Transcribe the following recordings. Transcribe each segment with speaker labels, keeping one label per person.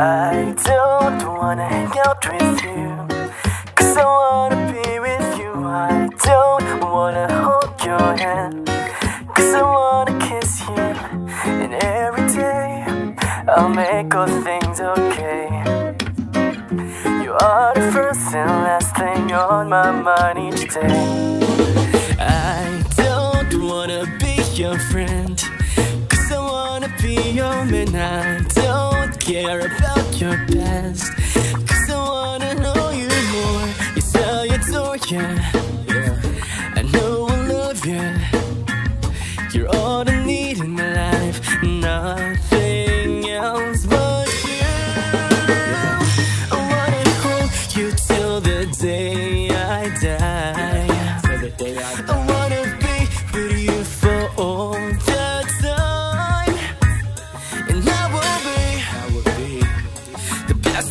Speaker 1: I don't wanna hang out with you Cause I wanna be with you. I don't wanna hold your hand Cause I wanna kiss you. And every day I'll make all things okay. You are the first and last thing on my mind each day. I don't wanna be your friend be your man I don't care about your past. Cause I wanna know you more. You tell your door, yeah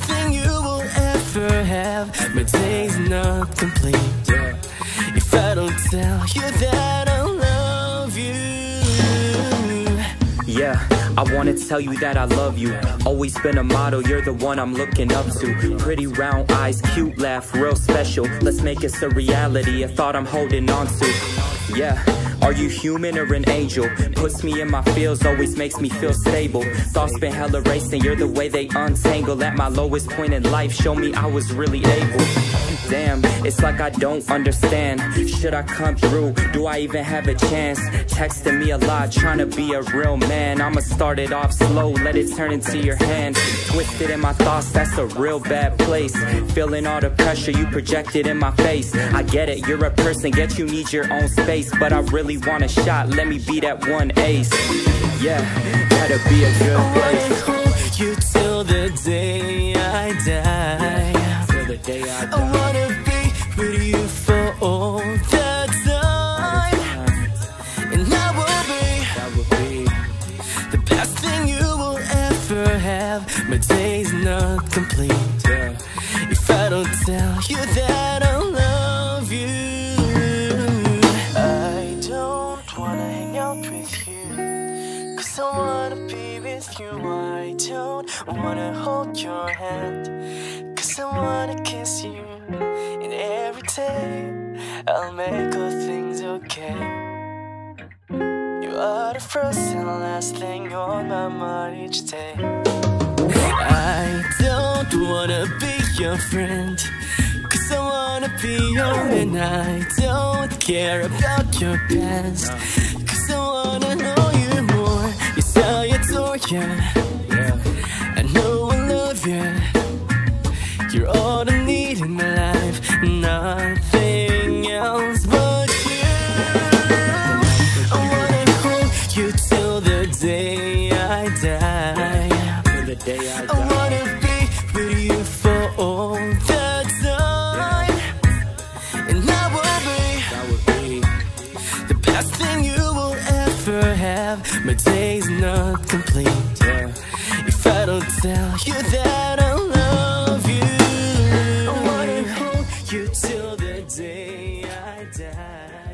Speaker 1: the best thing you will ever have My day's not complete. If I don't tell you that I
Speaker 2: I wanna tell you that I love you. Always been a model, you're the one I'm looking up to. Pretty round eyes, cute laugh, real special. Let's make this a reality, a thought I'm holding on to. Yeah. Are you human or an angel? Puts me in my feels, always makes me feel stable. Thoughts been hella racing, you're the way they untangle. At my lowest point in life, show me I was really able. Damn, it's like I don't understand. Should I come through? Do I even have a chance? Texting me a lot, trying to be a real man. I'ma start it off slow, let it turn into your hand. Twisted in my thoughts, that's a real bad place. Feeling all the pressure you projected in my face. I get it, you're a person, get you need your own space. But I really want a shot, let me be that one ace. Yeah, gotta be a good place.
Speaker 1: My day's not complete If I don't tell you that I love you I don't wanna hang out with you. Cause I wanna be with you I don't wanna hold your hand. Cause I wanna kiss you And every day. I'll make all things okay. You are the first and last thing on my mind each day your friend. Cause I wanna be your man I don't care about your past Cause I wanna know you more. You sell your door, yeah.
Speaker 3: Yeah.
Speaker 1: I know I love you. You're all I need in my life. Nothing else but you. I wanna hold you till the day I die.
Speaker 3: Till the day I
Speaker 1: I
Speaker 3: die.
Speaker 1: wanna the best thing you will ever have My day's not complete
Speaker 3: Yeah.
Speaker 1: If I don't tell you that I love you I wanna hold you till the day I die